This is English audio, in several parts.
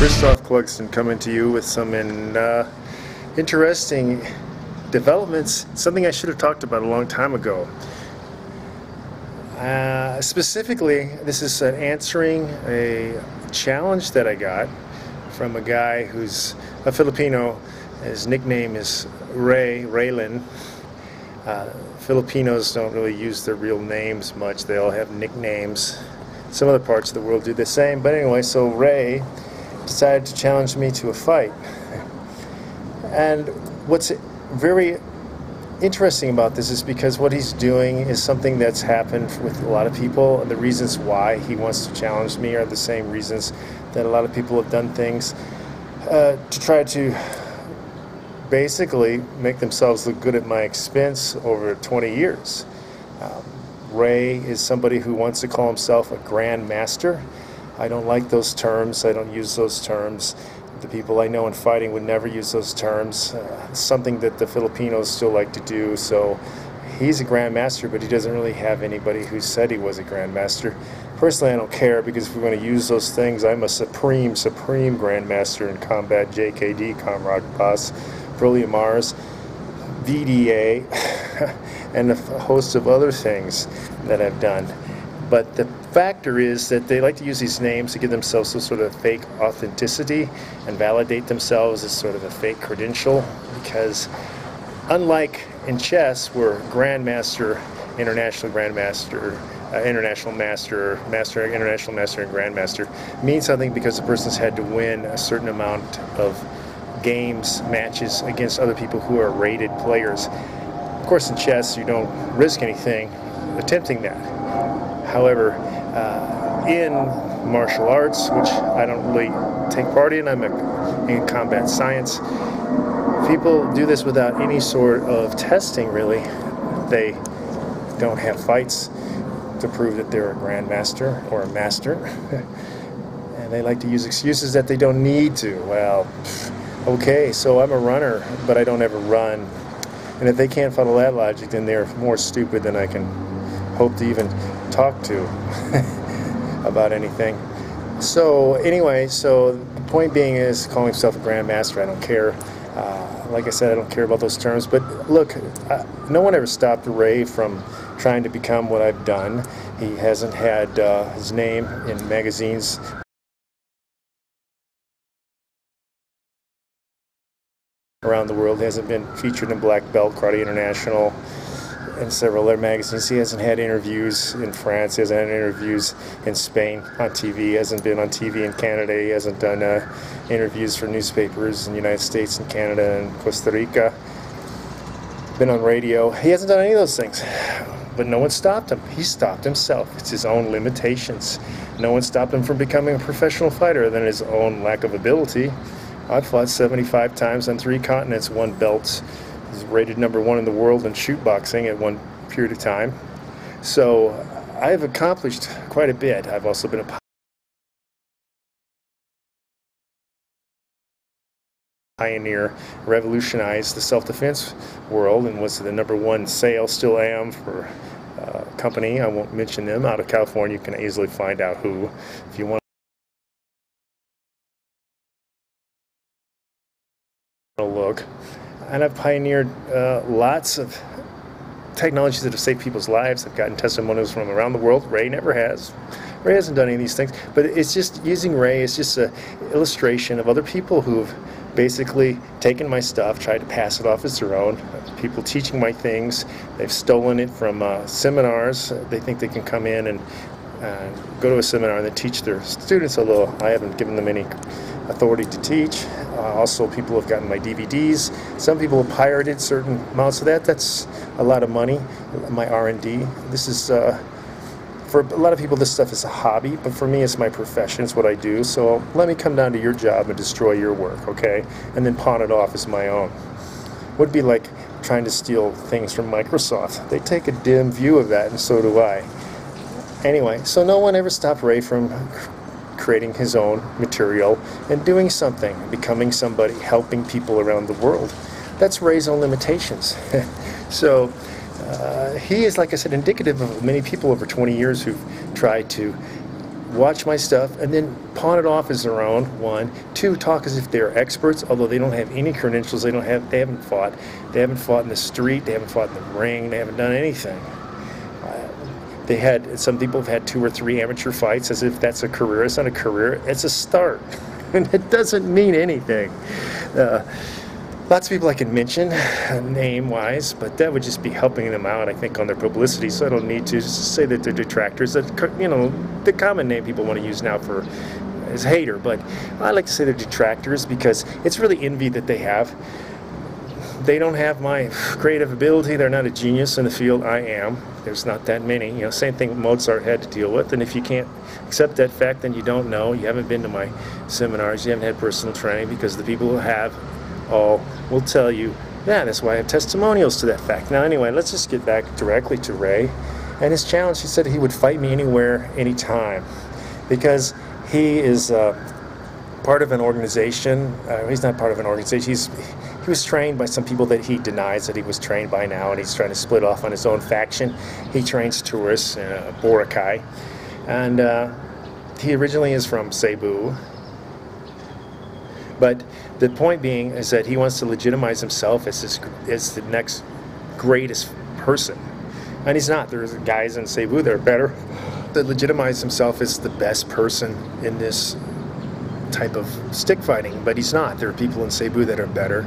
Christophe Clugston coming to you with some in, uh, interesting developments, something I should have talked about a long time ago. Uh, specifically, this is uh, answering a challenge that I got from a guy who's a Filipino. His nickname is Ray, Raylin. Uh, Filipinos don't really use their real names much, they all have nicknames. Some other parts of the world do the same, but anyway, so Ray decided to challenge me to a fight. And what's very interesting about this is because what he's doing is something that's happened with a lot of people, and the reasons why he wants to challenge me are the same reasons that a lot of people have done things uh, to try to basically make themselves look good at my expense over 20 years. Um, Ray is somebody who wants to call himself a grand master. I don't like those terms. I don't use those terms. The people I know in fighting would never use those terms. Uh, something that the Filipinos still like to do. So he's a grandmaster, but he doesn't really have anybody who said he was a grandmaster. Personally, I don't care because if we're going to use those things, I'm a supreme, supreme grandmaster in combat JKD, Comrade Boss, Brilliant Mars, VDA, and a host of other things that I've done. But the factor is that they like to use these names to give themselves some sort of fake authenticity and validate themselves as sort of a fake credential because unlike in chess where grandmaster international grandmaster uh, international master master international master and grandmaster means something because the person's had to win a certain amount of games matches against other people who are rated players. Of course in chess you don't risk anything attempting that However, uh, in martial arts, which I don't really take part in, I'm a, in combat science. People do this without any sort of testing, really. They don't have fights to prove that they're a grandmaster or a master. and they like to use excuses that they don't need to. Well, okay, so I'm a runner, but I don't ever run. And if they can't follow that logic, then they're more stupid than I can hope to even talk to about anything. So anyway, so the point being is calling himself a grandmaster. I don't care. Uh, like I said, I don't care about those terms. But look, uh, no one ever stopped Ray from trying to become what I've done. He hasn't had uh, his name in magazines around the world. He hasn't been featured in Black Belt, Karate International, and several other magazines. He hasn't had interviews in France. He hasn't had interviews in Spain on TV. He hasn't been on TV in Canada. He hasn't done uh, interviews for newspapers in the United States and Canada and Costa Rica. Been on radio. He hasn't done any of those things. But no one stopped him. He stopped himself. It's his own limitations. No one stopped him from becoming a professional fighter other than his own lack of ability. I've fought 75 times on three continents, won belts He's rated number one in the world in shoot boxing at one period of time. So I've accomplished quite a bit. I've also been a pioneer, revolutionized the self-defense world, and was the number one sale, still am, for a company. I won't mention them. Out of California, you can easily find out who if you want to look and I've pioneered uh, lots of technologies that have saved people's lives. I've gotten testimonials from around the world. Ray never has. Ray hasn't done any of these things, but it's just using Ray is just an illustration of other people who've basically taken my stuff, tried to pass it off as their own. People teaching my things, they've stolen it from uh, seminars. They think they can come in and uh, go to a seminar and then teach their students, although I haven't given them any authority to teach. Uh, also, people have gotten my DVDs. Some people have pirated certain amounts of that. That's a lot of money. My R&D. This is uh, for a lot of people. This stuff is a hobby, but for me, it's my profession. It's what I do. So let me come down to your job and destroy your work, okay? And then pawn it off as my own. Would be like trying to steal things from Microsoft. They take a dim view of that, and so do I. Anyway, so no one ever stopped Ray from creating his own material and doing something, becoming somebody, helping people around the world. That's Ray's own limitations. so uh, he is, like I said, indicative of many people over 20 years who've tried to watch my stuff, and then pawn it off as their own. One, two, talk as if they're experts, although they don't have any credentials. They don't have. They haven't fought. They haven't fought in the street. They haven't fought in the ring. They haven't done anything. Uh, they had some people have had two or three amateur fights as if that's a career. It's not a career. It's a start, and it doesn't mean anything. Uh, lots of people I can mention name wise, but that would just be helping them out, I think, on their publicity. So I don't need to say that they're detractors. That you know, the common name people want to use now for is hater, but I like to say they're detractors because it's really envy that they have. They don't have my creative ability. They're not a genius in the field. I am. There's not that many. You know, same thing Mozart had to deal with. And if you can't accept that fact, then you don't know. You haven't been to my seminars. You haven't had personal training because the people who have all will tell you, yeah, that's why I have testimonials to that fact. Now, anyway, let's just get back directly to Ray and his challenge. He said he would fight me anywhere, anytime, because he is uh, part of an organization. Uh, he's not part of an organization. He's he was trained by some people that he denies that he was trained by now, and he's trying to split off on his own faction. He trains tourists, uh, Boracay, and uh, he originally is from Cebu, but the point being is that he wants to legitimize himself as, as the next greatest person. And he's not. There's guys in Cebu that are better. To legitimize himself as the best person in this type of stick fighting, but he's not. There are people in Cebu that are better.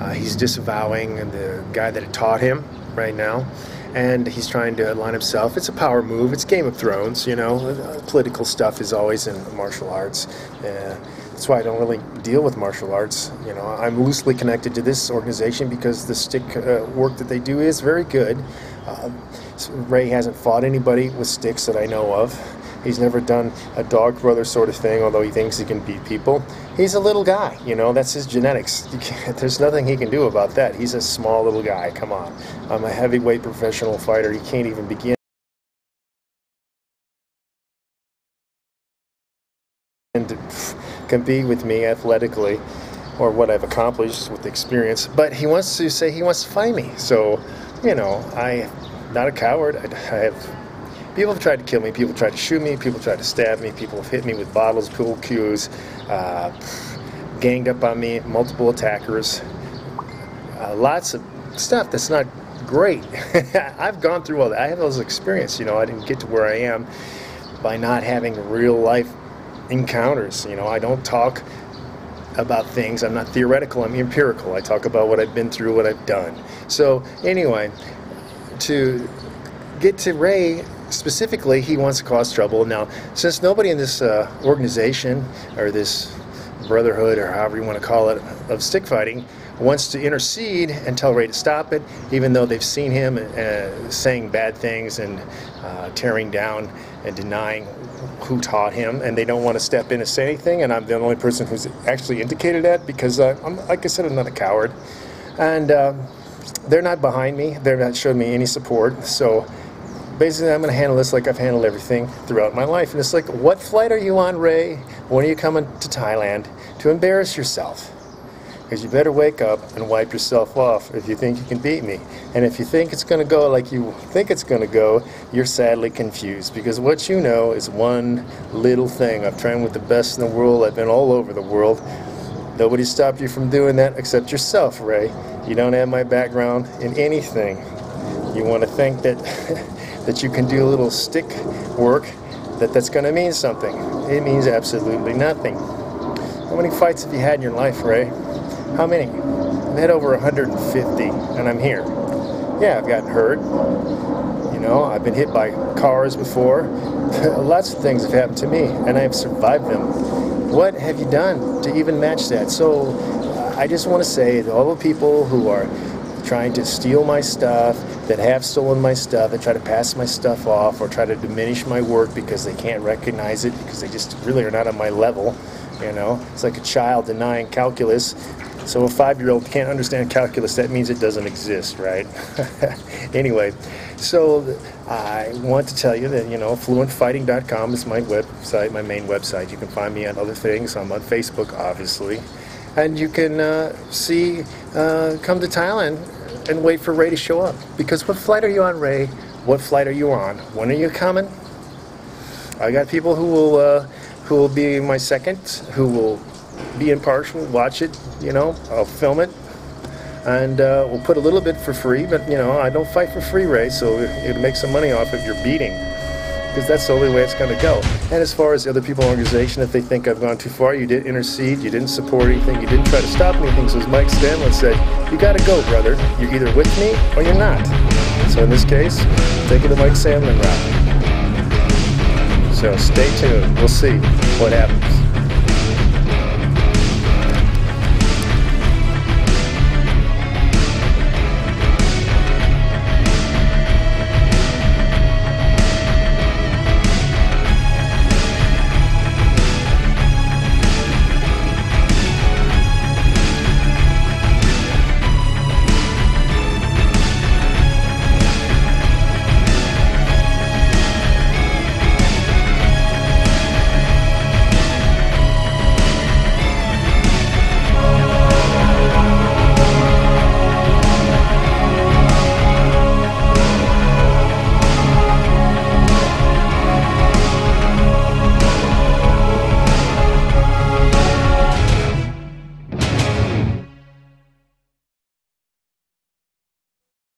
Uh, he's disavowing the guy that taught him right now, and he's trying to align himself. It's a power move. It's Game of Thrones, you know. Uh, political stuff is always in martial arts. Uh, that's why I don't really deal with martial arts. You know, I'm loosely connected to this organization because the stick uh, work that they do is very good. Uh, Ray hasn't fought anybody with sticks that I know of. He's never done a dog brother sort of thing, although he thinks he can beat people. He's a little guy, you know, that's his genetics. there's nothing he can do about that. He's a small little guy, come on. I'm a heavyweight professional fighter. He can't even begin. And compete with me athletically or what I've accomplished with experience. But he wants to say he wants to fight me. So, you know, I'm not a coward. I have people have tried to kill me. People have tried to shoot me. People have tried to stab me. People have hit me with bottles, pool cues, uh, ganged up on me. Multiple attackers. Uh, lots of stuff that's not great. I've gone through all that. I have those experience. You know, I didn't get to where I am by not having real life encounters. You know, I don't talk about things. I'm not theoretical, I'm empirical. I talk about what I've been through, what I've done. So, anyway, to get to Ray specifically, he wants to cause trouble. Now, since nobody in this uh, organization or this brotherhood or however you want to call it of stick fighting wants to intercede and tell Ray to stop it, even though they've seen him uh, saying bad things and uh, tearing down and denying who taught him, and they don't want to step in and say anything. And I'm the only person who's actually indicated that because, uh, I'm, like I said, I'm not a coward, and um, they're not behind me. They're not showing me any support. So basically, I'm going to handle this like I've handled everything throughout my life. And it's like, what flight are you on, Ray? When are you coming to Thailand to embarrass yourself? because you better wake up and wipe yourself off if you think you can beat me. And if you think it's going to go like you think it's going to go, you're sadly confused because what you know is one little thing. I've trained with the best in the world, I've been all over the world. Nobody stopped you from doing that except yourself, Ray. You don't have my background in anything. You want to think that that you can do a little stick work, that that's going to mean something. It means absolutely nothing. How many fights have you had in your life, Ray? How many? I've had over 150, and I'm here. Yeah, I've gotten hurt. You know, I've been hit by cars before. Lots of things have happened to me, and I've survived them. What have you done to even match that? So, I just want to say to all the people who are trying to steal my stuff, that have stolen my stuff, that try to pass my stuff off or try to diminish my work because they can't recognize it because they just really are not on my level. You know, it's like a child denying calculus so a five-year-old can't understand calculus. That means it doesn't exist, right? anyway, so I want to tell you that you know fluentfighting.com is my website, my main website. You can find me on other things. I'm on Facebook, obviously, and you can uh, see uh, come to Thailand and wait for Ray to show up. Because what flight are you on, Ray? What flight are you on? When are you coming? I got people who will uh, who will be my second, who will be impartial, watch it. You know, I'll film it, and uh, we'll put a little bit for free. But you know, I don't fight for free, Ray. So it'll make some money off of your beating because that's the only way it's going to go. And as far as the other people in the organization, if they think I've gone too far, you didn't intercede, you didn't support anything, you didn't try to stop anything. So as Mike Scanlon said, you got to go, brother. You're either with me or you're not. So in this case, taking the Mike Sandlin route. So stay tuned. We'll see what happens.